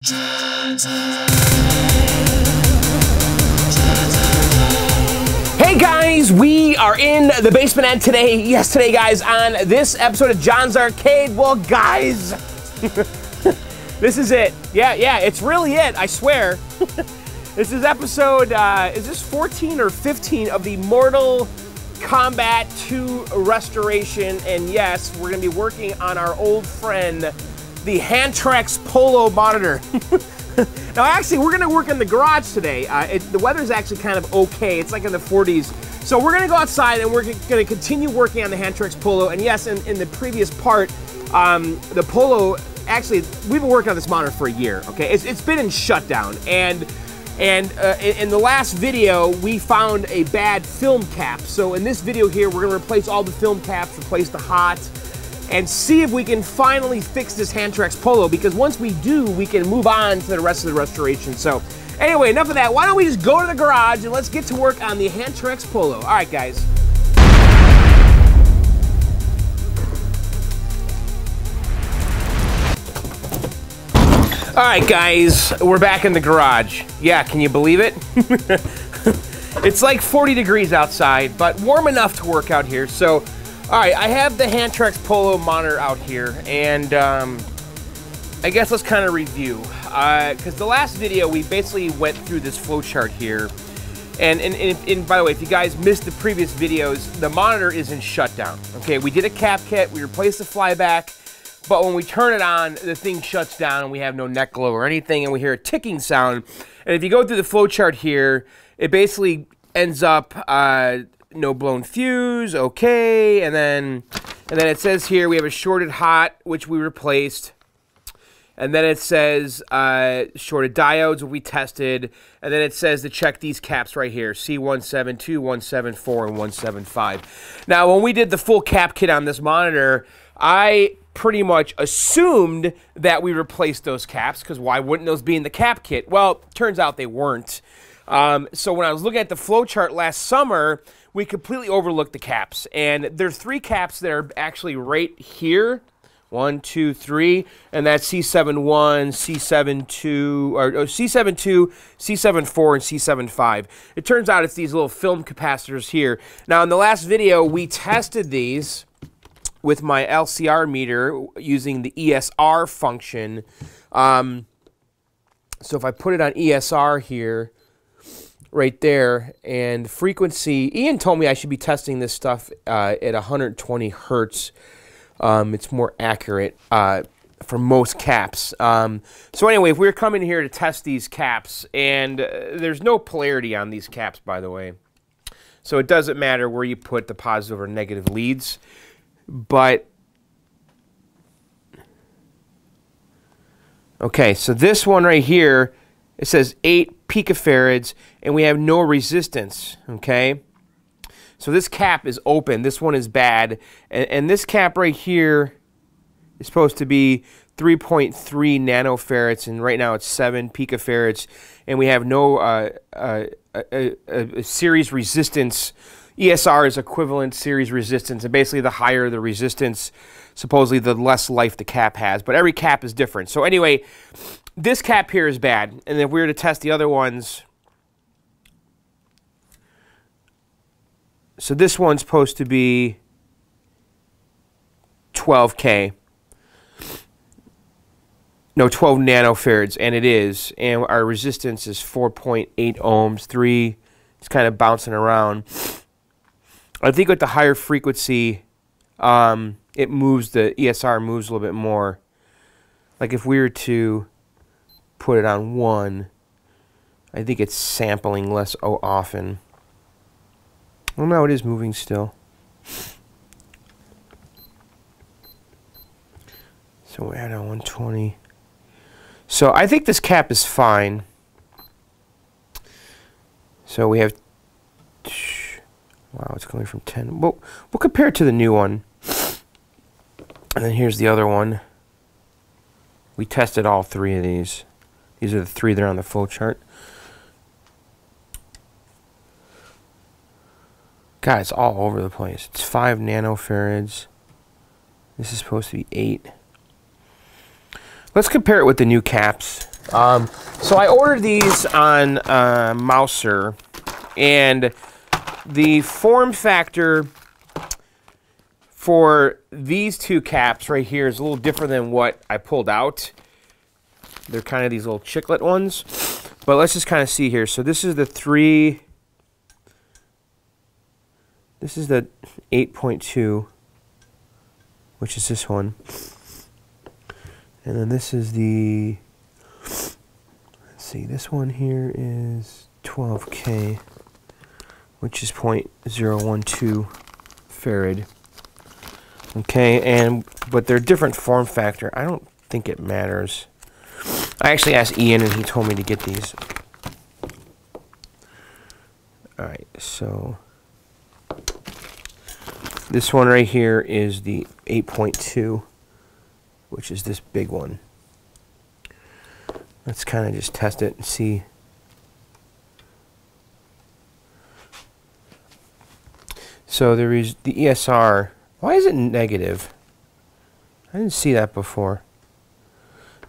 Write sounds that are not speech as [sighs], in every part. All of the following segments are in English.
Hey guys, we are in the basement and today, yes today guys, on this episode of John's Arcade. Well guys, [laughs] this is it. Yeah, yeah, it's really it, I swear. [laughs] this is episode, uh, is this 14 or 15 of the Mortal Kombat 2 restoration? And yes, we're gonna be working on our old friend, the Hantarex Polo monitor. [laughs] Now, actually, we're gonna work in the garage today. Uh, it, the weather's actually kind of okay. It's like in the 40s. So we're gonna go outside and we're gonna continue working on the Hantarex Polo. And yes, in, in the previous part, um, the Polo, actually, we've been working on this monitor for a year, okay? It's, it's been in shutdown. And and uh, in the last video, we found a bad film cap. So in this video here, we're gonna replace all the film caps, replace the hot, and see if we can finally fix this Hantarex Polo because once we do, we can move on to the rest of the restoration. So anyway, enough of that. Why don't we just go to the garage and let's get to work on the Hantarex Polo. All right, guys. All right, guys, we're back in the garage. Yeah, can you believe it? [laughs] it's like 40 degrees outside, but warm enough to work out here. So all right, I have the Hantarex Polo monitor out here, and um, I guess let's kind of review. Because uh, the last video, we basically went through this flowchart here. And, and, and, and, by the way, if you guys missed the previous videos, the monitor is in shutdown. Okay, we did a cap kit, we replaced the flyback, but when we turn it on, the thing shuts down and we have no neck glow or anything, and we hear a ticking sound. And if you go through the flowchart here, it basically ends up uh, no blown fuse, okay, and then and then it says here we have a shorted hot, which we replaced. And then it says uh, shorted diodes be tested. And then it says to check these caps right here, C172, 174, and 175. Now, when we did the full cap kit on this monitor, I pretty much assumed that we replaced those caps because why wouldn't those be in the cap kit? Well, turns out they weren't. Um, so when I was looking at the flowchart last summer, we completely overlooked the caps. And there's three caps that are actually right here. One, two, three, and that's C71, C72, or, or C72, C74, and C75. It turns out it's these little film capacitors here. Now, in the last video, we tested these with my LCR meter using the ESR function. Um, so if I put it on ESR here, right there. And frequency, Ian told me I should be testing this stuff uh, at 120 hertz. Um, it's more accurate uh, for most caps. Um, so anyway, if we are coming here to test these caps, and uh, there's no polarity on these caps, by the way. So it doesn't matter where you put the positive or negative leads. But Okay, so this one right here, it says 8 picofarads, and we have no resistance, okay? So this cap is open. This one is bad. And, and this cap right here is supposed to be 3.3 nanofarads, and right now it's 7 picofarads. And we have no uh, uh, a, a, a series resistance. ESR is equivalent series resistance, and basically the higher the resistance, supposedly the less life the cap has. But every cap is different. So anyway, this cap here is bad. And if we were to test the other ones, so this one's supposed to be 12K. No, 12 nanofarads, and it is. And our resistance is 4.8 ohms, 3. It's kind of bouncing around. I think with the higher frequency, um, it moves, the ESR moves a little bit more. Like if we were to put it on 1, I think it's sampling less often. Well, no, it is moving still. So we're at a 120. So I think this cap is fine. So we have... Wow, it's coming from 10. Well, we'll compare it to the new one. And then here's the other one. We tested all three of these. These are the three that are on the flow chart. God, it's all over the place. It's 5 nanofarads. This is supposed to be 8. let's compare it with the new caps. Um, so I ordered these on uh, Mouser, and the form factor for these two caps right here is a little different than what I pulled out. They're kind of these little chiclet ones. But let's just kind of see here. So this is the 3... This is the 8.2, which is this one. And then this is the... Let's see, this one here is 12K, which is 0.012 farad. Okay, and but they're different form factor. I don't think it matters. I actually asked Ian and he told me to get these. Alright, so this one right here is the 8.2, which is this big one. Let's kind of just test it and see. So there is the ESR. Why is it negative? I didn't see that before.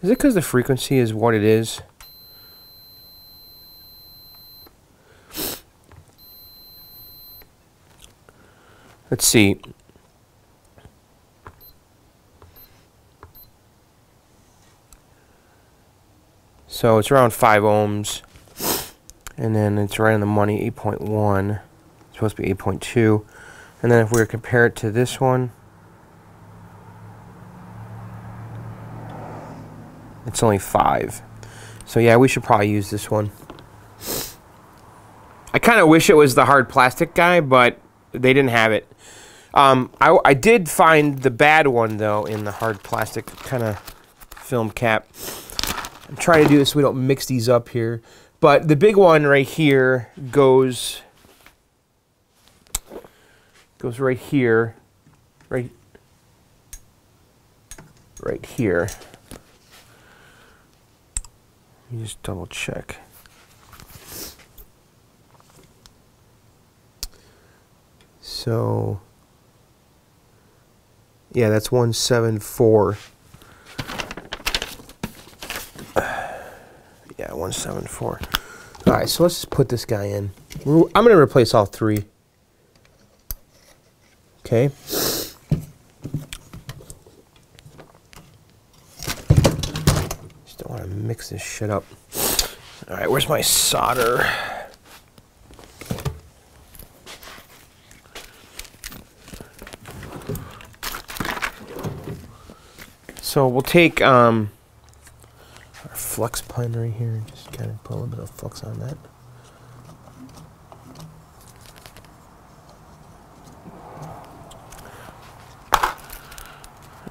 Is it because the frequency is what it is? Let's see. So it's around 5 ohms. And then it's right on the money, 8.1. It's supposed to be 8.2. And then if we were to compare it to this one, It's only five. So yeah, we should probably use this one. I kind of wish it was the hard plastic guy, but they didn't have it. Um, I, I did find the bad one, though, in the hard plastic kind of film cap. I'm trying to do this so we don't mix these up here. But the big one right here goes goes right here, right, right here. Me just double check. So, yeah, that's 174. Yeah, 174. All right, so let's just put this guy in. I'm going to replace all three. Okay. Mix this shit up. All right, where's my solder? So we'll take um, our flux pen right here and just kind of put a little bit of flux on that.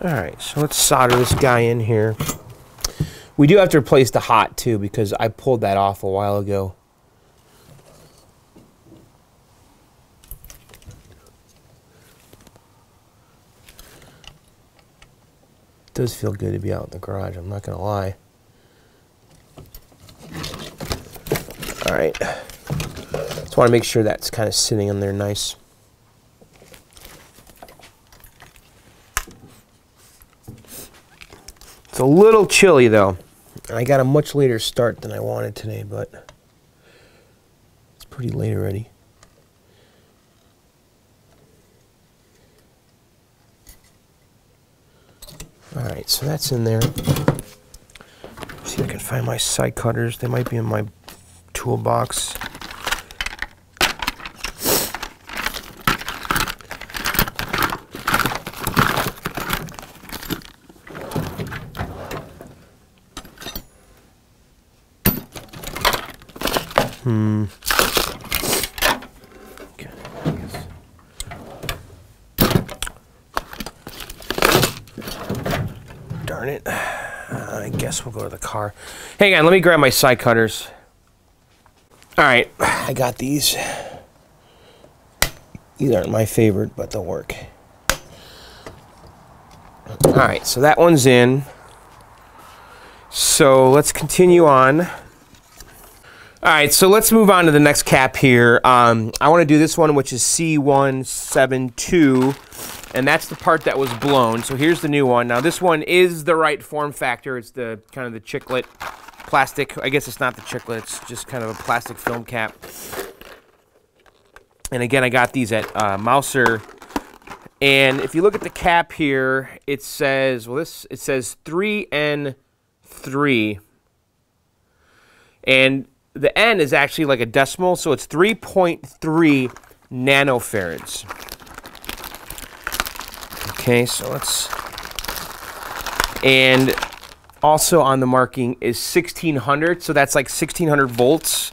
Alright, so let's solder this guy in here. We do have to replace the hot too because I pulled that off a while ago. It does feel good to be out in the garage, I'm not to lie. Alright. Just want to make sure that's kind of sitting in there nice. It's a little chilly though. I got a much later start than I wanted today, but it's pretty late already. Alright, so that's in there. See if I can find my side cutters. They might be in my toolbox. Hmm. Okay. Darn it. I guess we'll go to the car. Hang on, let me grab my side cutters. Alright, I got these. These aren't my favorite, but they'll work. Alright, so that one's in. So let's continue on. All right, so let's move on to the next cap here. Um, I want to do this one, which is C172. and that's the part that was blown. So here's the new one. Now this one is the right form factor. It's the kind of the chiclet plastic. I guess it's not the chiclet. It's just kind of a plastic film cap. And again, I got these at uh, Mouser. And if you look at the cap here, it says, well, this it says 3N3. And the N is actually like a decimal, so it's 3.3 nanofarads. Okay, so let's. And also on the marking is 1600, so that's like 1600 volts.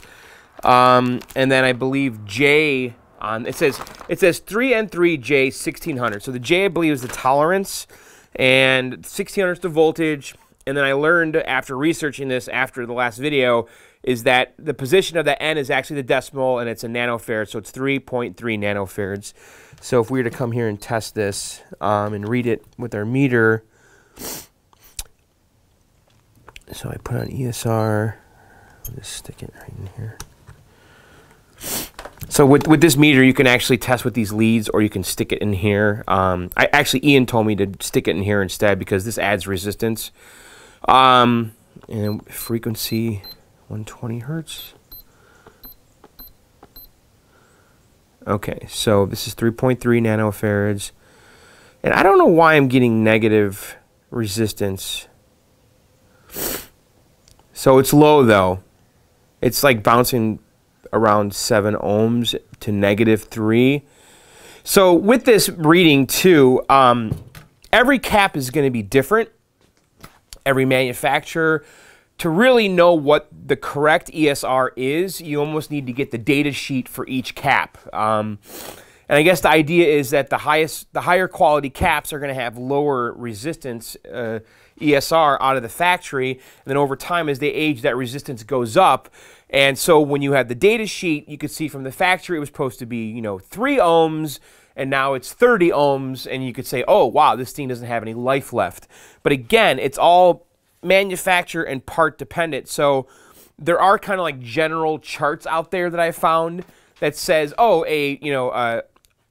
Um, and then I believe J on it says it says 3N3J 1600. So the J I believe is the tolerance, and 1600 is the voltage. And then I learned after researching this after the last video is that the position of the N is actually the decimal and it's a nanofarad, so it's 3.3 nanofarads. So if we were to come here and test this um, and read it with our meter, so I put on ESR, I'll just stick it right in here. So with, with this meter, you can actually test with these leads or you can stick it in here. Um, I Actually, Ian told me to stick it in here instead because this adds resistance. Um, and frequency 120 hertz. Okay, so this is 3.3 nanofarads. And I don't know why I'm getting negative resistance. So it's low though. It's like bouncing around 7 ohms to negative 3. So with this reading too, um, every cap is going to be different. Every manufacturer. To really know what the correct ESR is, you almost need to get the data sheet for each cap. Um, and I guess the idea is that the highest, the higher quality caps are going to have lower resistance uh, ESR out of the factory. And then over time, as they age, that resistance goes up. And so when you have the data sheet, you could see from the factory it was supposed to be, you know, three ohms, and now it's 30 ohms, and you could say, oh, wow, this thing doesn't have any life left. But again, it's all manufacturer and part dependent. So there are kind of like general charts out there that I found that says, oh, a, you know, a,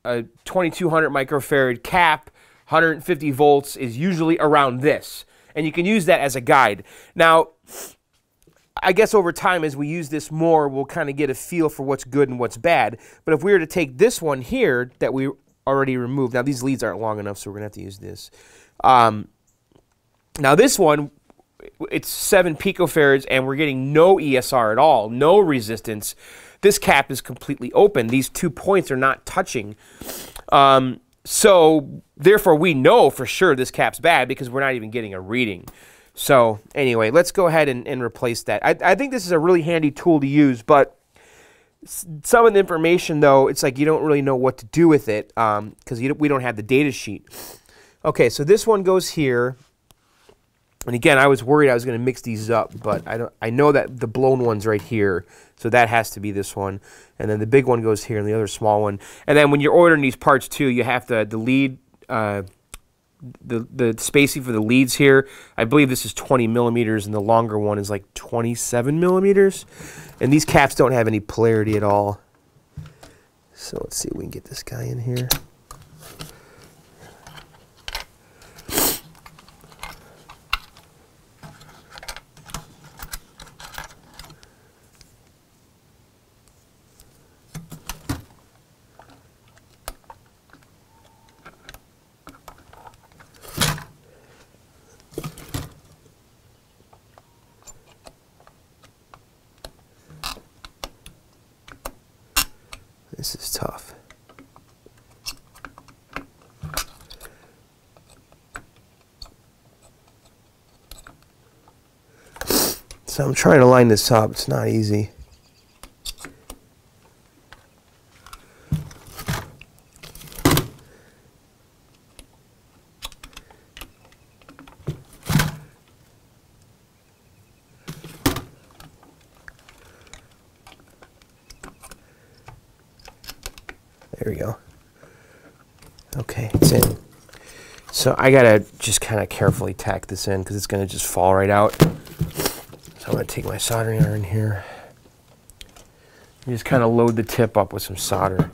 a 2200 microfarad cap, 150 volts is usually around this. And you can use that as a guide. Now, I guess over time, as we use this more, we'll kind of get a feel for what's good and what's bad. But if we were to take this one here that we already removed, now these leads aren't long enough, so we're to have to use this. Um, now this one, it's 7 picofarads, and we're getting no ESR at all, no resistance. This cap is completely open. These two points are not touching. Um, so therefore, we know for sure this cap's bad because we're not even getting a reading. So anyway, let's go ahead and, and replace that. I, I think this is a really handy tool to use, but some of the information, though, it's like you don't really know what to do with it because um, we don't have the data sheet. Okay, so this one goes here. And again, I was worried I was going to mix these up, but I don't. I know that the blown one's right here, so that has to be this one. And then the big one goes here, and the other small one. And then when you're ordering these parts too, you have to the lead uh, the the spacing for the leads here. I believe this is 20 millimeters, and the longer one is like 27 millimeters. And these caps don't have any polarity at all. So let's see if we can get this guy in here. This is tough. So I'm trying to line this up. It's not easy. There we go. Okay, it's in. So I gotta just kind of carefully tack this in because it's gonna just fall right out. So I'm gonna take my soldering iron here. And just kind of load the tip up with some solder.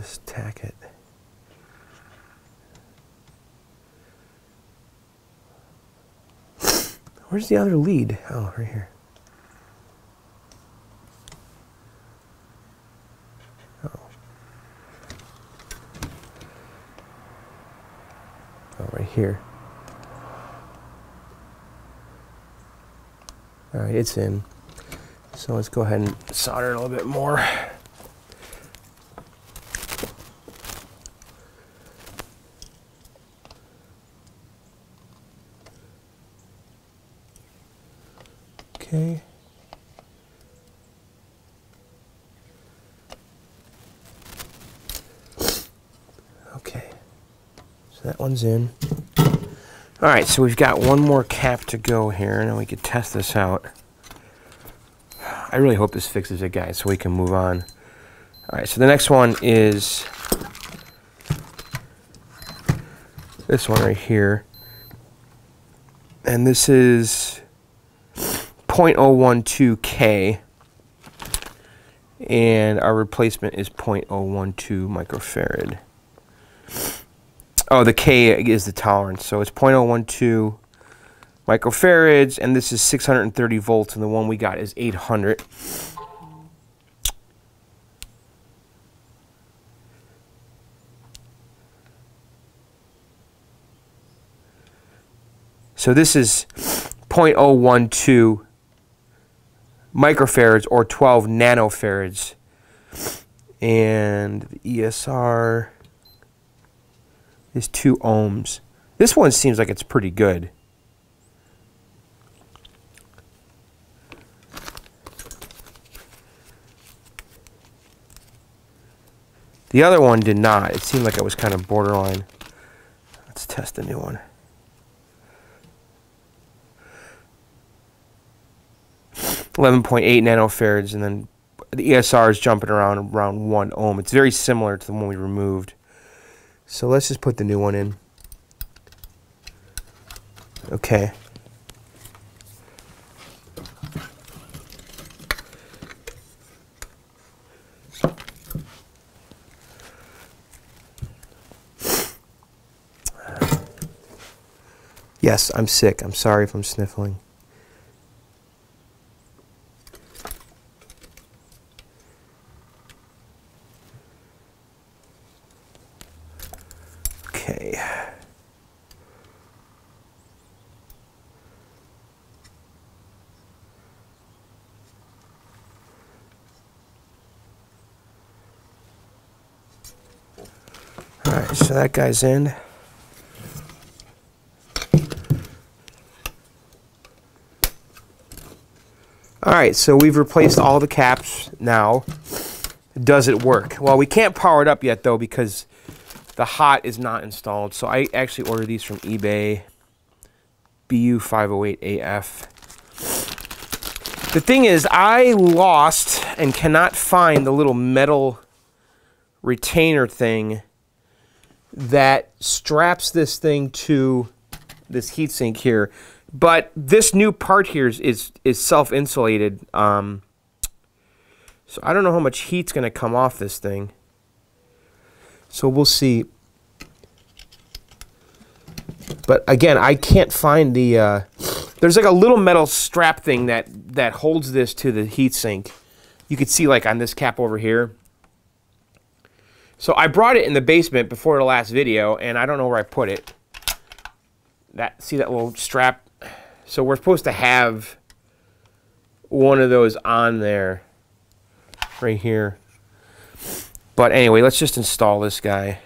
just tack it. Where's the other lead? Oh, right here. Oh. Oh, right here. All right, it's in. So let's go ahead and solder it a little bit more. Okay. Okay. So that one's in. All right, so we've got one more cap to go here, and we can test this out. I really hope this fixes it, guys, so we can move on. All right, so the next one is this one right here. And this is 0.012K. And our replacement is 0.012 microfarad. Oh, the K is the tolerance. So it's 0.012 microfarads, and this is 630 volts, and the one we got is 800. So this is 0.012 microfarads or 12 nanofarads. And the ESR is 2 ohms. This one seems like it's pretty good. The other one did not. It seemed like it was kind of borderline. Let's test the new one. Eleven point eight nanofarads, and then the ESR is jumping around around one ohm. It's very similar to the one we removed. So let's just put the new one in. Okay. Yes, I'm sick. I'm sorry if I'm sniffling. Okay. All right, so that guy's in. All right, so we've replaced all the caps now. Does it work? Well, we can't power it up yet, though, because the hot is not installed. So I actually ordered these from eBay. BU508AF. The thing is, I lost and cannot find the little metal retainer thing that straps this thing to this heatsink here. But this new part here is is, is self insulated. Um, so I don't know how much heat's going to come off this thing. So we'll see. But again, I can't find the. Uh, there's like a little metal strap thing that that holds this to the heatsink. You could see like on this cap over here. So I brought it in the basement before the last video, and I don't know where I put it. That see that little strap so we're supposed to have one of those on there right here. But anyway, let's just install this guy.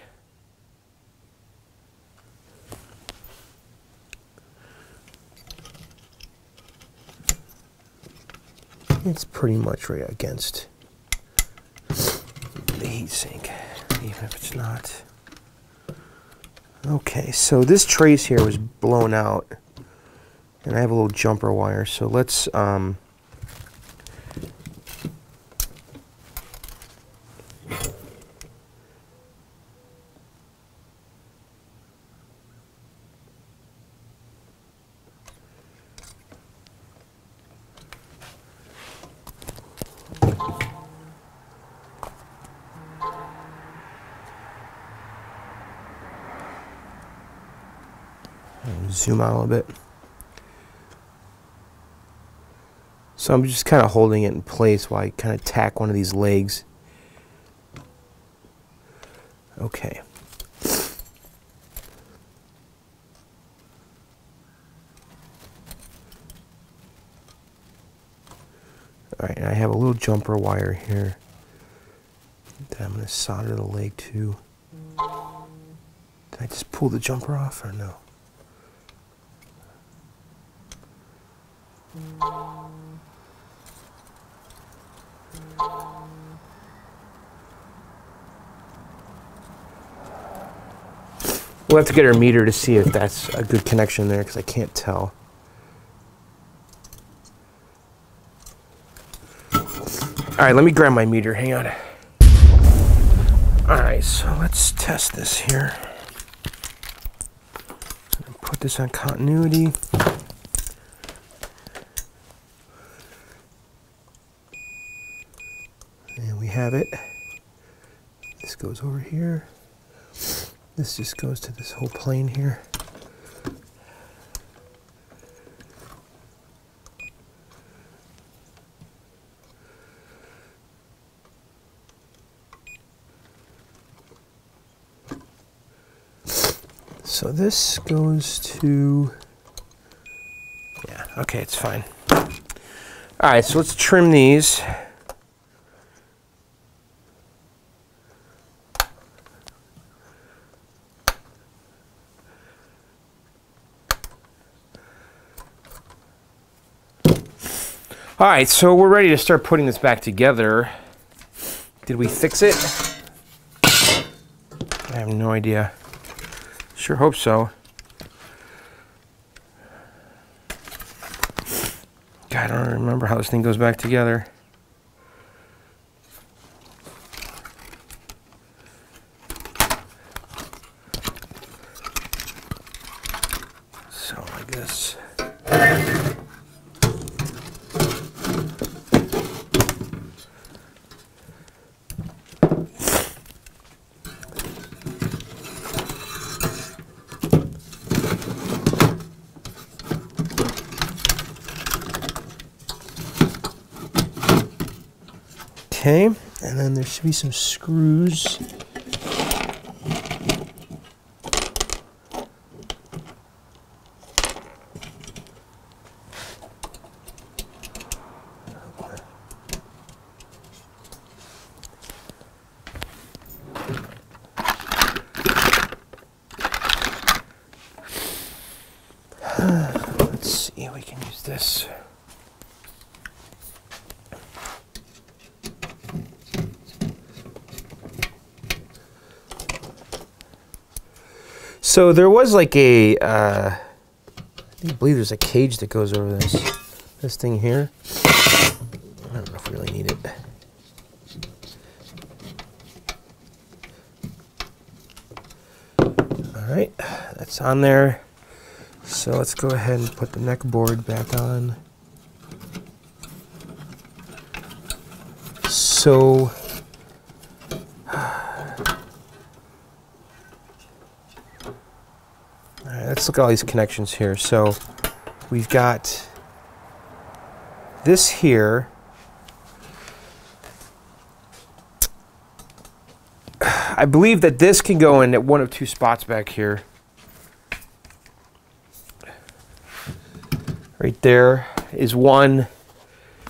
It's pretty much right against the heatsink, even if it's not. Okay, so this trace here was blown out. And I have a little jumper wire, so let's um, zoom out a little bit. So I'm just kind of holding it in place while I kind of tack one of these legs. Okay. Alright, and I have a little jumper wire here that I'm going to solder the leg to. Did I just pull the jumper off or no? We'll have to get our meter to see if that's a good connection there because I can't tell. All right, let me grab my meter. Hang on. All right, so let's test this here. Put this on continuity. And we have it. This goes over here. This just goes to this whole plane here. So this goes to, yeah, okay, it's fine. All right, so let's trim these. All right, so we're ready to start putting this back together. Did we fix it? I have no idea. Sure hope so. God, I don't remember how this thing goes back together. Okay, and then there should be some screws. Let's see, we can use this. So there was like a, uh, I believe there's a cage that goes over this, this thing here. I don't know if we really need it. All right, that's on there. So let's go ahead and put the neck board back on. So let's look at all these connections here. So we've got this here. [sighs] I believe that this can go in at one of two spots back here. Right there is one.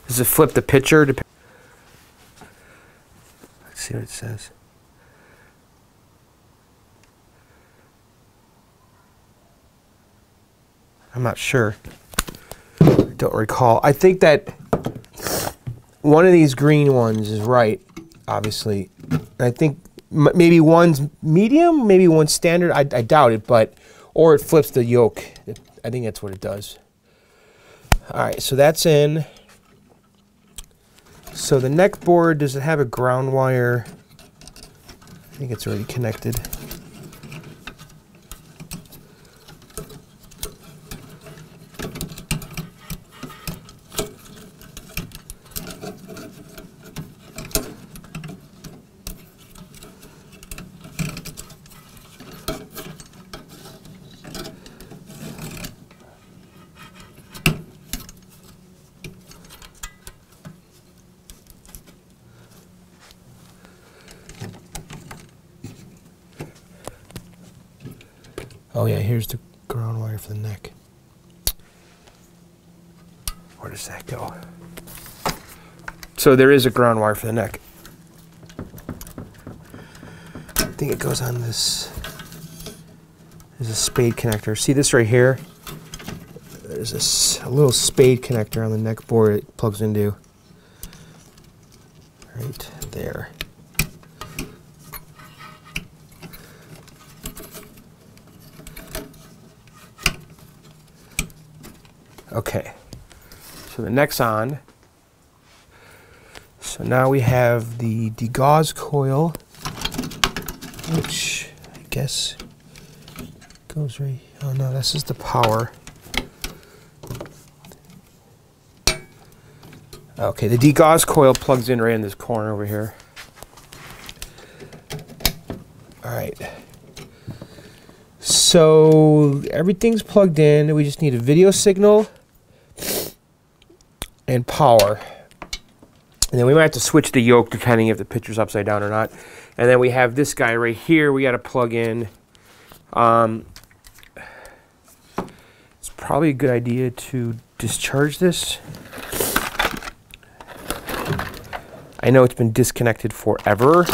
This is flip the pitcher. Let's see what it says. I'm not sure. I don't recall. I think that one of these green ones is right, obviously. I think maybe one's medium, maybe one's standard. I, I doubt it, but or it flips the yoke. I think that's what it does. All right, so that's in. So the neck board, does it have a ground wire? I think it's already connected. Oh yeah, here's the ground wire for the neck. Where does that go? So there is a ground wire for the neck. I think it goes on this. There's a spade connector. See this right here? There's a little spade connector on the neck board it plugs into. Right there. Okay. So the neck's on. So now we have the degauss coil, which I guess goes right. Oh no, this is the power. Okay, the degauss coil plugs in right in this corner over here. All right. So everything's plugged in. We just need a video signal and power. And then we might have to switch the yoke depending if the picture's upside down or not. And then we have this guy right here we got to plug in. Um, it's probably a good idea to discharge this. I know it's been disconnected forever,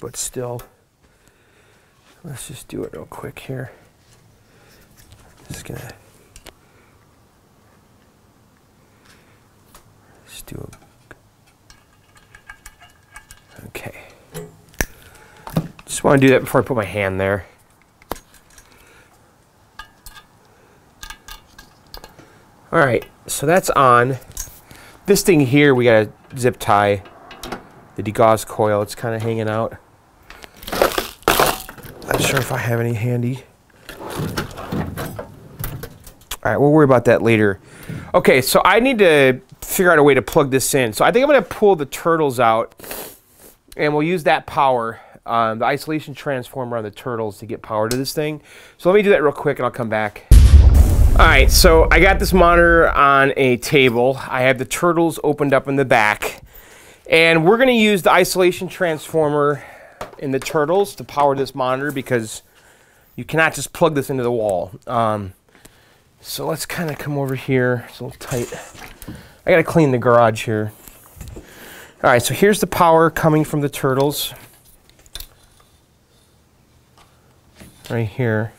but still. Let's just do it real quick here. Just gonna do. Okay. Just want to do that before I put my hand there. All right, so that's on. This thing here, we got a zip tie the degauss coil. It's kind of hanging out. I'm not sure if I have any handy. All right, we'll worry about that later. Okay, so I need to figure out a way to plug this in. So I think I'm going to pull the turtles out, and we'll use that power, um, the isolation transformer on the turtles to get power to this thing. So let me do that real quick, and I'll come back. All right, so I got this monitor on a table. I have the turtles opened up in the back. And we're going to use the isolation transformer in the turtles to power this monitor because you cannot just plug this into the wall. Um, so let's kind of come over here. It's a little tight. I got to clean the garage here. All right, so here's the power coming from the turtles. Right here.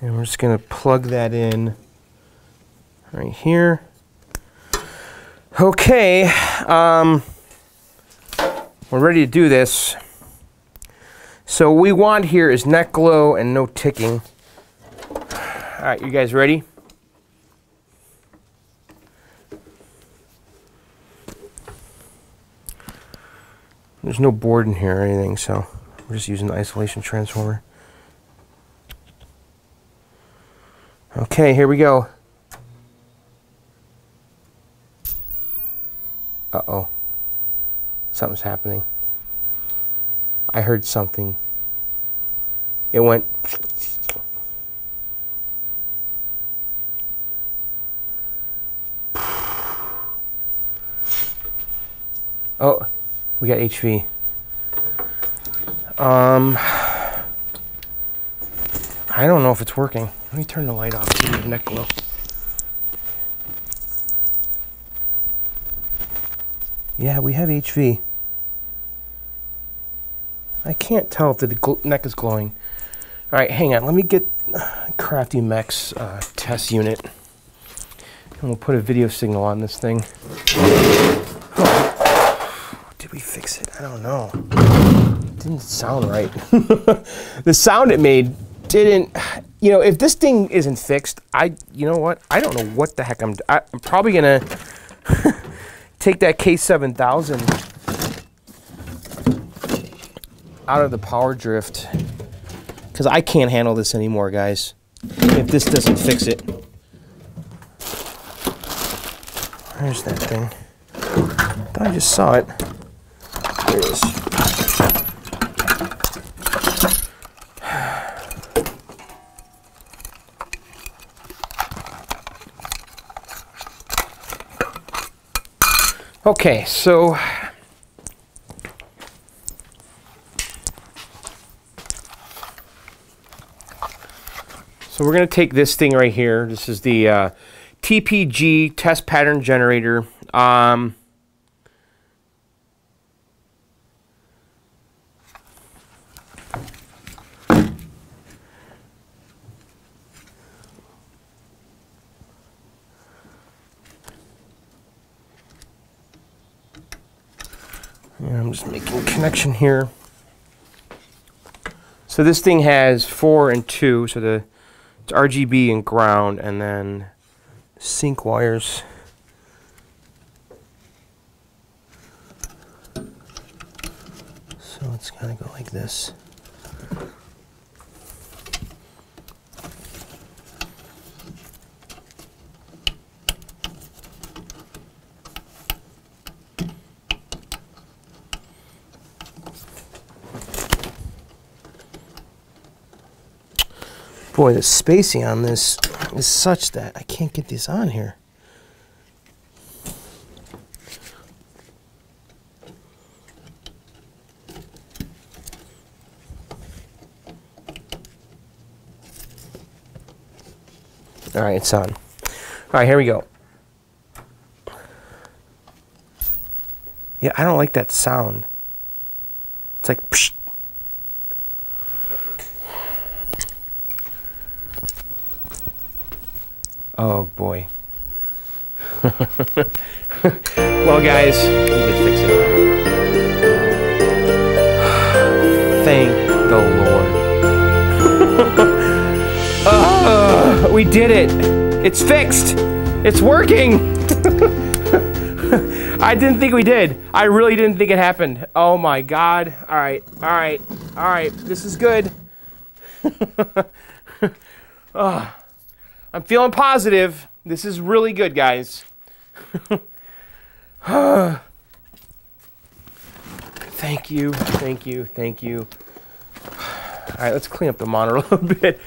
And we're just to plug that in right here. Okay, um, we're ready to do this. So what we want here is neck glow and no ticking. All right, you guys ready? There's no board in here or anything, so we're just using the isolation transformer. Okay, here we go. Uh-oh. Something's happening. I heard something. It went... [sighs] Oh, we got HV. Um... I don't know if it's working. Let me turn the light off so you neck glow. Yeah, we have HV. I can't tell if the neck is glowing. All right, hang on. Let me get Crafty Mech's uh, test unit. And we'll put a video signal on this thing. We fix it? I don't know. It didn't sound right. [laughs] the sound it made didn't, you know, if this thing isn't fixed, I, you know what? I don't know what the heck I'm, I, am i am probably going [laughs] to take that K7000 out of the power drift because I can't handle this anymore, guys. If this doesn't fix it. Where's that thing? I thought I just saw it. Okay, so so we're going to take this thing right here. This is the uh, TPG test pattern generator. Um, connection here. So this thing has four and two, so the it's RGB and ground, and then sync wires. So it's gonna go like this. Boy, the spacing on this is such that I can't get these on here. All right, it's on. All right, here we go. Yeah, I don't like that sound. It's like psh. Oh boy. [laughs] well, guys, we did fix it. Thank the Lord. uh, [laughs] we did it. It's fixed. It's working. [laughs] I didn't think we did. I really didn't think it happened. Oh my God. All right. All right. All right. This is good. oh. I'm feeling positive. This is really good, guys. [sighs] thank you, thank you, thank you. [sighs] All right, let's clean up the monitor [laughs] a little bit.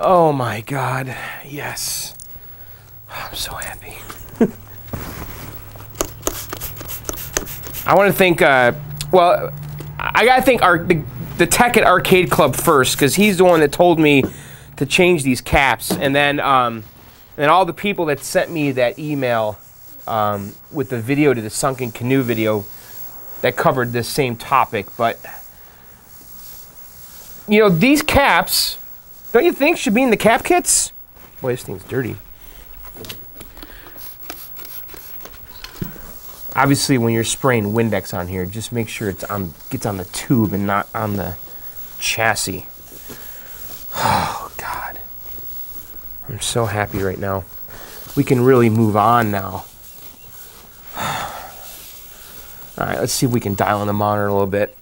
Oh my God, yes. [sighs] I'm so happy. [laughs] I want to thank, uh, well, I got to thank our, the, the tech at Arcade Club first, because he's the one that told me to change these caps, and then um, and then all the people that sent me that email um, with the video to the sunken canoe video that covered this same topic. But you know, these caps, don't you think should be in the cap kits? Boy, this thing's dirty. Obviously, when you're spraying Windex on here, just make sure it's on gets on the tube and not on the chassis. Oh, God. I'm so happy right now. We can really move on now. [sighs] All right, let's see if we can dial in the monitor a little bit.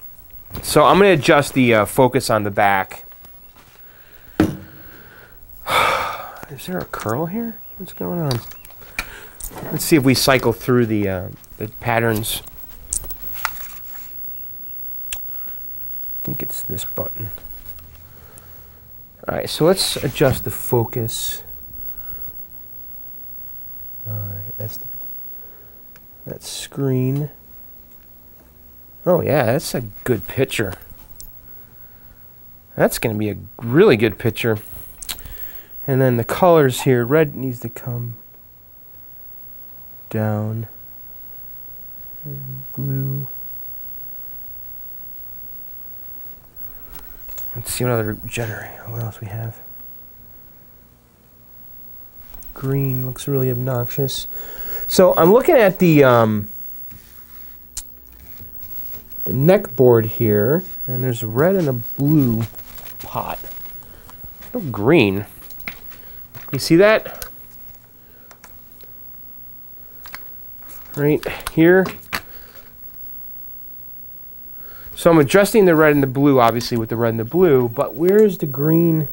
So I'm going to adjust the uh, focus on the back. [sighs] Is there a curl here? What's going on? Let's see if we cycle through the, uh, the patterns. I think it's this button. Alright, so let's adjust the focus. Alright, that's the that screen. Oh yeah, that's a good picture. That's going to be a really good picture. And then the colors here, red needs to come down. And blue. Let's see what other generator. What else we have? Green looks really obnoxious. So I'm looking at the um, the neck board here, and there's a red and a blue pot. No green. You see that? Right here. So I'm adjusting the red and the blue, obviously, with the red and the blue, but where's the green?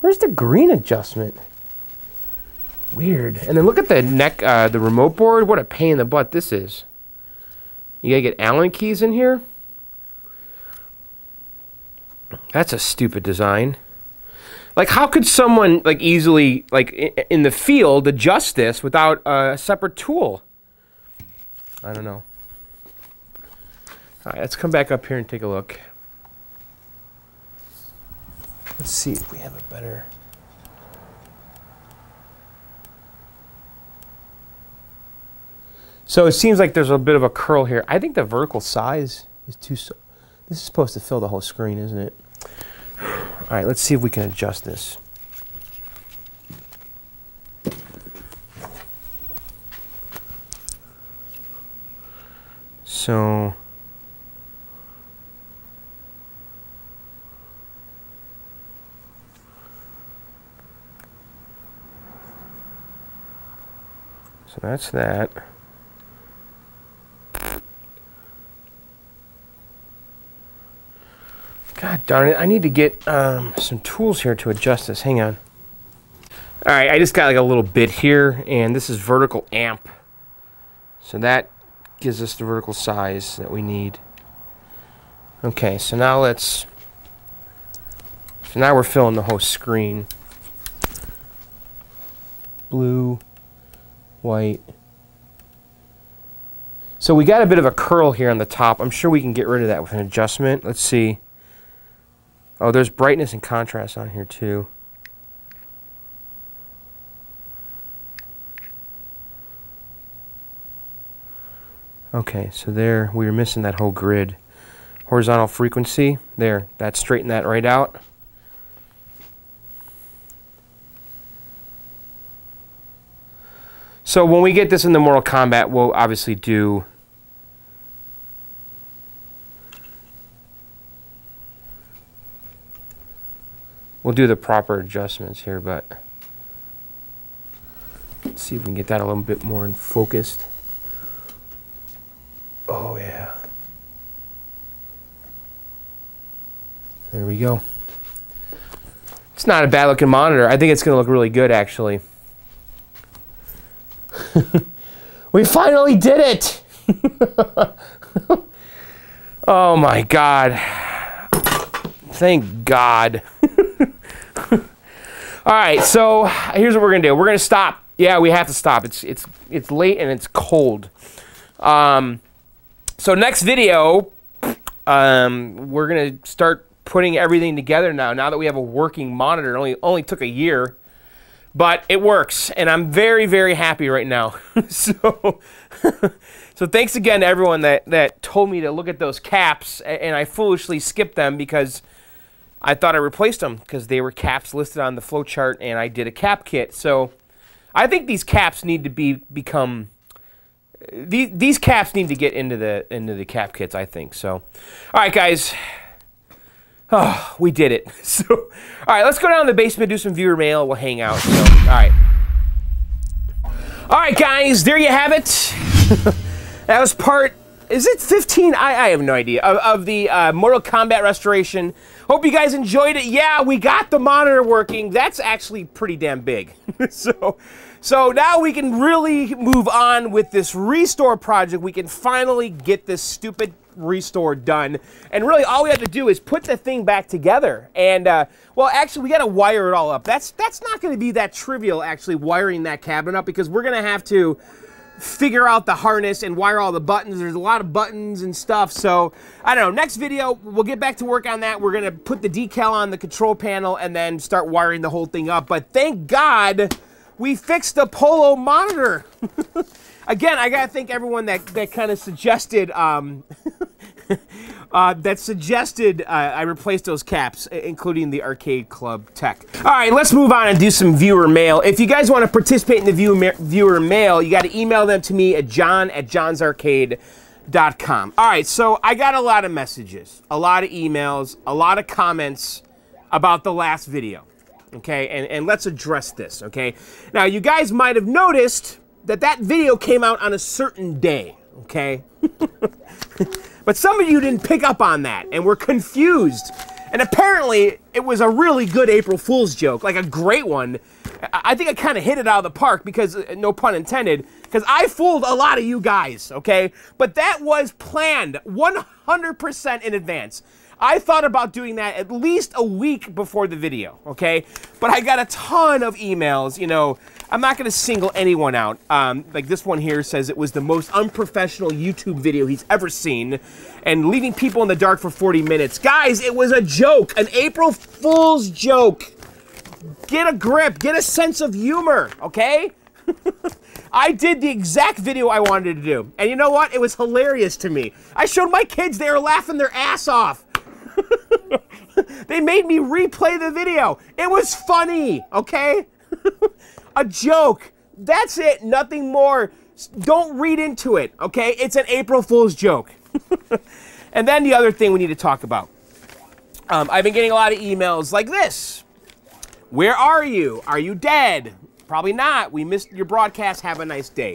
Where's the green adjustment? Weird. And then look at the neck, uh, the remote board. What a pain in the butt this is. You gotta get Allen keys in here? That's a stupid design. Like, how could someone, like, easily, like, in the field adjust this without a separate tool? I don't know. All right, let's come back up here and take a look. Let's see if we have a better. So it seems like there's a bit of a curl here. I think the vertical size is too. So this is supposed to fill the whole screen, isn't it? All right, let's see if we can adjust this. So So that's that. God darn it, I need to get um, some tools here to adjust this. Hang on. All right, I just got like a little bit here, and this is vertical amp. So that gives us the vertical size that we need. Okay, so now let's, so now we're filling the whole screen. Blue, white. So we got a bit of a curl here on the top. I'm sure we can get rid of that with an adjustment. Let's see. Oh, there's brightness and contrast on here too. Okay, so there, we were missing that whole grid. Horizontal frequency, there, that straightened that right out. So when we get this in the Mortal Kombat, we'll obviously do we'll do the proper adjustments here, but let's see if we can get that a little bit more in focused. Oh yeah. There we go. It's not a bad looking monitor. I think it's going to look really good actually. [laughs] we finally did it! [laughs] oh my god. Thank God. [laughs] All right, so here's what we're gonna do. We're gonna stop. Yeah, we have to stop. It's it's it's late and it's cold. Um, so next video, um, we're gonna start putting everything together now. Now that we have a working monitor, it only only took a year but it works and i'm very very happy right now. [laughs] So [laughs] so thanks again to everyone that that told me to look at those caps and i foolishly skipped them because i thought i replaced them because they were caps listed on the flowchart and i did a cap kit. So i think these caps need to be become uh, these, these caps need to get into the into the cap kits i think so. All right guys Oh, we did it. [laughs] So, all right, let's go down to the basement, do some viewer mail. We'll hang out. So, all right. All right, guys, there you have it. [laughs] that was part, is it 15? I, I have no idea, of, of the uh, Mortal Kombat restoration. Hope you guys enjoyed it. Yeah, we got the monitor working. That's actually pretty damn big. [laughs] so, so now we can really move on with this restore project. We can finally get this stupid restore done. And really, all we have to do is put the thing back together. And, uh, well, actually, we got to wire it all up. That's, that's not going to be that trivial, actually, wiring that cabinet up, because we're going to have to figure out the harness and wire all the buttons. There's a lot of buttons and stuff. So, I don't know. Next video, we'll get back to work on that. We're going to put the decal on the control panel and then start wiring the whole thing up. But thank God we fixed the Polo monitor. [laughs] Again, I gotta thank everyone that, that kind of suggested um, [laughs] uh, that suggested uh, I replace those caps, including the Arcade Club Tech. All right, let's move on and do some viewer mail. If you guys want to participate in the viewer, viewer mail, you got to email them to me at john at johnsarcade.com. All right, so I got a lot of messages, a lot of emails, a lot of comments about the last video. Okay, and, and let's address this, okay? Now, you guys might have noticed that that video came out on a certain day, okay? [laughs] but some of you didn't pick up on that and were confused. And apparently, it was a really good April Fool's joke, like a great one. I think I kind of hit it out of the park because, uh, no pun intended, because I fooled a lot of you guys, okay? But that was planned 100% in advance. I thought about doing that at least a week before the video, okay? But I got a ton of emails, you know. I'm not going to single anyone out. Um, like this one here says it was the most unprofessional YouTube video he's ever seen and leaving people in the dark for 40 minutes. Guys, it was a joke, an April Fool's joke. Get a grip, get a sense of humor, okay? [laughs] I did the exact video I wanted to do. And you know what? It was hilarious to me. I showed my kids, they were laughing their ass off. [laughs] they made me replay the video. It was funny, okay? [laughs] a joke. That's it, nothing more. Don't read into it, okay? It's an April Fool's joke. [laughs] and then the other thing we need to talk about. Um, I've been getting a lot of emails like this. Where are you? Are you dead? Probably not. We missed your broadcast. Have a nice day.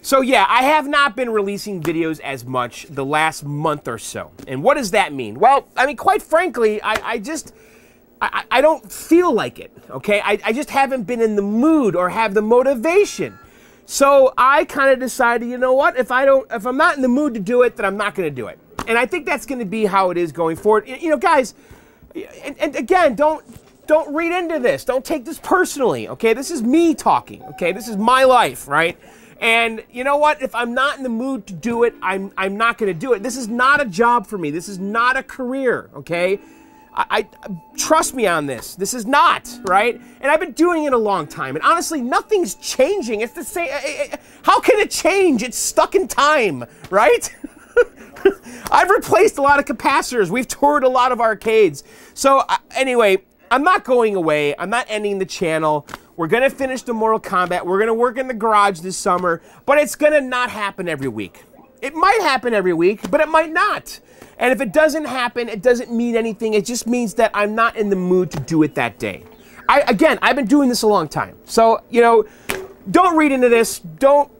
So yeah, I have not been releasing videos as much the last month or so. And what does that mean? Well, I mean, quite frankly, I, I just, I, I, don't feel like it, okay? I, I just haven't been in the mood or have the motivation. So I kind of decided, you know what? If I don't, if I'm not in the mood to do it, then I'm not going to do it. And I think that's going to be how it is going forward. You know, guys, and, and again, don't don't read into this. Don't take this personally, okay? This is me talking, okay? This is my life, right? And you know what? If I'm not in the mood to do it, I'm, I'm not going to do it. This is not a job for me. This is not a career, okay? I, I, trust me on this. This is not right, and I've been doing it a long time. And honestly, nothing's changing. It's the same. Eh, eh, eh, how can it change? It's stuck in time, right? [laughs] I've replaced a lot of capacitors. We've toured a lot of arcades. So uh, anyway, I'm not going away. I'm not ending the channel. We're to finish the Mortal Kombat. We're to work in the garage this summer, but it's to not happen every week. It might happen every week, but it might not. And if it doesn't happen, it doesn't mean anything. It just means that I'm not in the mood to do it that day. I, again, I've been doing this a long time. So, you know, don't read into this. Don't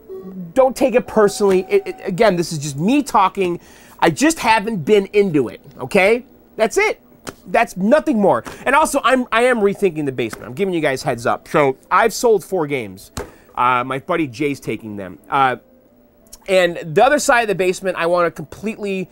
don't take it personally. It, it, again, this is just me talking. I just haven't been into it, okay? That's it that's nothing more. And also, I'm I am rethinking the basement. I'm giving you guys heads up. So I've sold four games. Uh, my buddy Jay's taking them. Uh, and the other side of the basement, I want to completely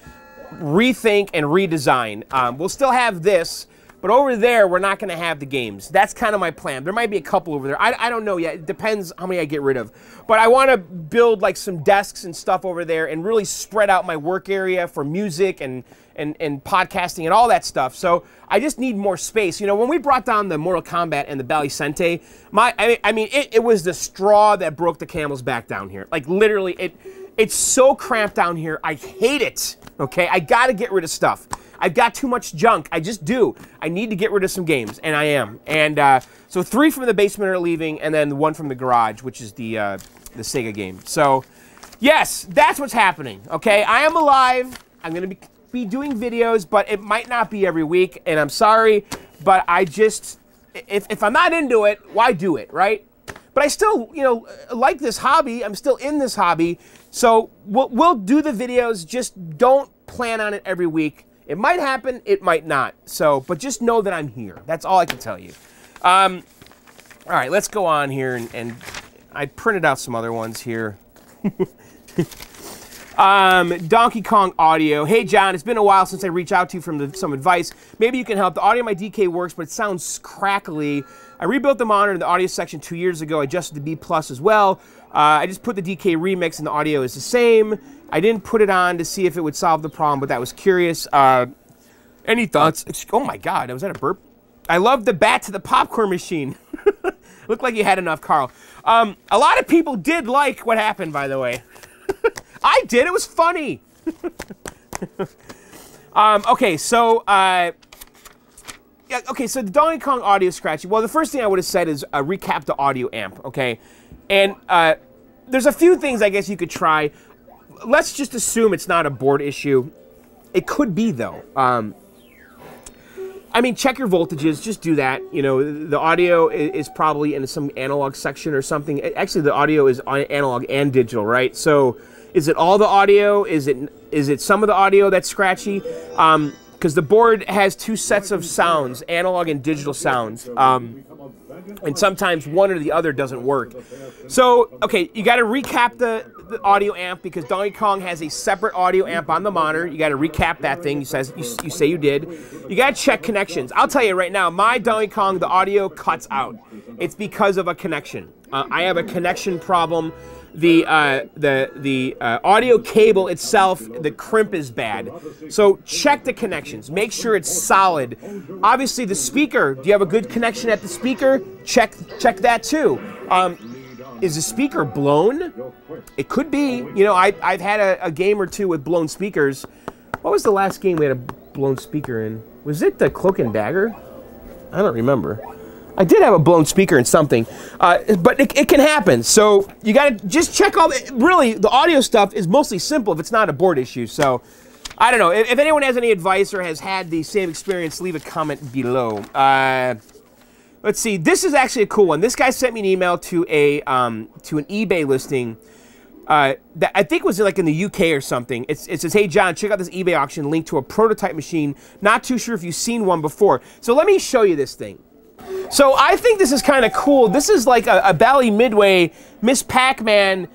rethink and redesign. Um, we'll still have this, but over there, we're not going to have the games. That's kind of my plan. There might be a couple over there. I, I don't know yet. It depends how many I get rid of. But I want to build like some desks and stuff over there and really spread out my work area for music and, and, and podcasting and all that stuff. So I just need more space. You know, when we brought down the Mortal Kombat and the Bally Sente, my, I mean, I mean it, it was the straw that broke the camel's back down here. Like literally, it, it's so cramped down here. I hate it. Okay, I got to get rid of stuff. I've got too much junk. I just do. I need to get rid of some games, and I am. And uh, so three from the basement are leaving, and then one from the garage, which is the uh, the Sega game. So, yes, that's what's happening. Okay, I am alive. I'm gonna be be doing videos, but it might not be every week, and I'm sorry, but I just if if I'm not into it, why do it, right? But I still, you know, like this hobby. I'm still in this hobby. So we'll, we'll do the videos. Just don't plan on it every week. It might happen, it might not. So, but just know that I'm here. That's all I can tell you. Um, all right, let's go on here and, and I printed out some other ones here. [laughs] um, Donkey Kong Audio. Hey, John, it's been a while since I reached out to you from the, some advice. Maybe you can help. The audio on my DK works, but it sounds crackly. I rebuilt the monitor in the audio section two years ago. I adjusted the B plus as well. Uh, I just put the DK remix and the audio is the same. I didn't put it on to see if it would solve the problem, but that was curious. Uh, any thoughts? Oh my God, was that a burp? I love the bat to the popcorn machine. [laughs] Looked like you had enough, Carl. Um, a lot of people did like what happened, by the way. [laughs] I did. It was funny. [laughs] um, okay, so uh, yeah, okay, so the Donkey Kong audio scratchy. Well, the first thing I would have said is uh, recap the audio amp. Okay, and uh, there's a few things I guess you could try let's just assume it's not a board issue. It could be though. Um, I mean, check your voltages. Just do that. You know, the audio is probably in some analog section or something. Actually, the audio is analog and digital, right? So, is it all the audio? Is it is it some of the audio that's scratchy? Um, because the board has two sets of sounds, analog and digital sounds. Um, and sometimes one or the other doesn't work. So, okay, you got to recap the the audio amp because Donkey Kong has a separate audio amp on the monitor. You got to recap that thing. You says you, you say you did. You got to check connections. I'll tell you right now, my Donkey Kong the audio cuts out. It's because of a connection. Uh, I have a connection problem the uh, the the uh, audio cable itself, the crimp is bad. So check the connections. Make sure it's solid. Obviously, the speaker. Do you have a good connection at the speaker? Check check that too. Um, is the speaker blown? It could be. You know, I, I've had a, a game or two with blown speakers. What was the last game we had a blown speaker in? Was it the Cloak and Dagger? I don't remember. I did have a blown speaker and something, uh, but it, it, can happen. So you got to just check all the, really, the audio stuff is mostly simple if it's not a board issue. So I don't know. If, if anyone has any advice or has had the same experience, leave a comment below. Uh, let's see. This is actually a cool one. This guy sent me an email to a um, to an eBay listing uh, that I think was like in the UK or something. It's, it says, "Hey John, check out this eBay auction link to a prototype machine. Not too sure if you've seen one before. So let me show you this thing." So I think this is kind of cool. This is like a, a Bally Midway Ms. Pac-Man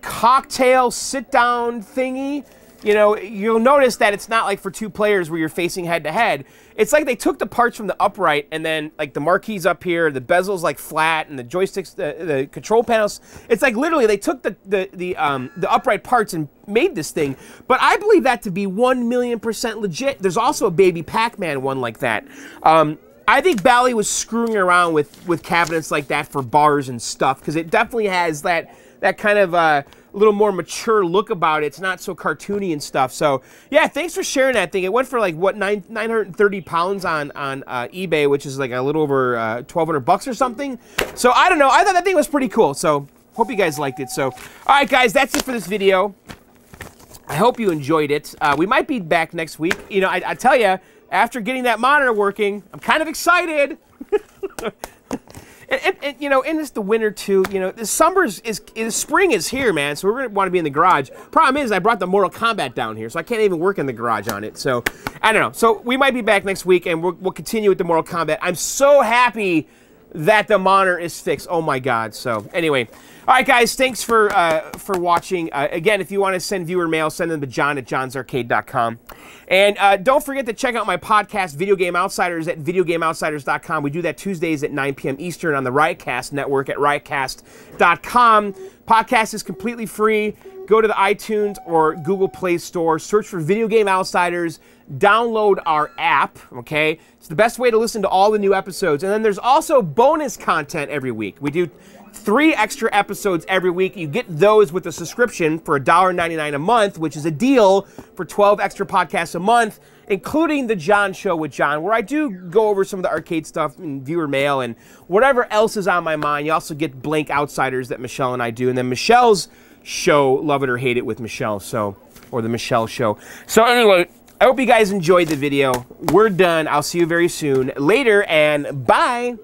cocktail sit-down thingy. You know, you'll notice that it's not like for two players where you're facing head to head. It's like they took the parts from the upright and then like the marquees up here, the bezel's like flat, and the joysticks, the, the control panels. It's like literally they took the the the um the upright parts and made this thing. But I believe that to be one million percent legit. There's also a Baby Pac-Man one like that. Um, I think Bally was screwing around with, with cabinets like that for bars and stuff because it definitely has that that kind of uh, little more mature look about it. It's not so cartoony and stuff. So yeah, thanks for sharing that thing. It went for like what nine nine hundred and thirty pounds on on uh, eBay, which is like a little over uh, twelve hundred bucks or something. So I don't know. I thought that thing was pretty cool. So hope you guys liked it. So all right, guys, that's it for this video. I hope you enjoyed it. Uh, we might be back next week. You know, I, I tell you after getting that monitor working, I'm kind of excited. and, and, and, you know, and it's the winter too. You know, the summer's is, is spring is here, man. So we're gonna want to be in the garage. Problem is, I brought the Mortal Kombat down here, so I can't even work in the garage on it. So I don't know. So we might be back next week, and we'll, we'll continue with the Mortal Kombat. I'm so happy that the monitor is fixed. Oh my God. So anyway. All right, guys, thanks for uh, for watching. Uh, again, if you want to send viewer mail, send them to john at johnsarcade.com. And uh, don't forget to check out my podcast, Video Game Outsiders, at videogameoutsiders.com. We do that Tuesdays at 9 p.m. Eastern on the Riotcast Network at riotcast.com. Podcast is completely free. Go to the iTunes or Google Play Store, search for Video Game Outsiders, download our app, okay? It's the best way to listen to all the new episodes. And then there's also bonus content every week. We do three extra episodes every week. You get those with a subscription for $1.99 a month, which is a deal for 12 extra podcasts a month, including the John Show with John, where I do go over some of the arcade stuff and viewer mail and whatever else is on my mind. You also get Blank Outsiders that Michelle and I do, and then Michelle's show, Love It or Hate It with Michelle, so or the Michelle Show. So anyway, I hope you guys enjoyed the video. We're done. I'll see you very soon. Later and bye.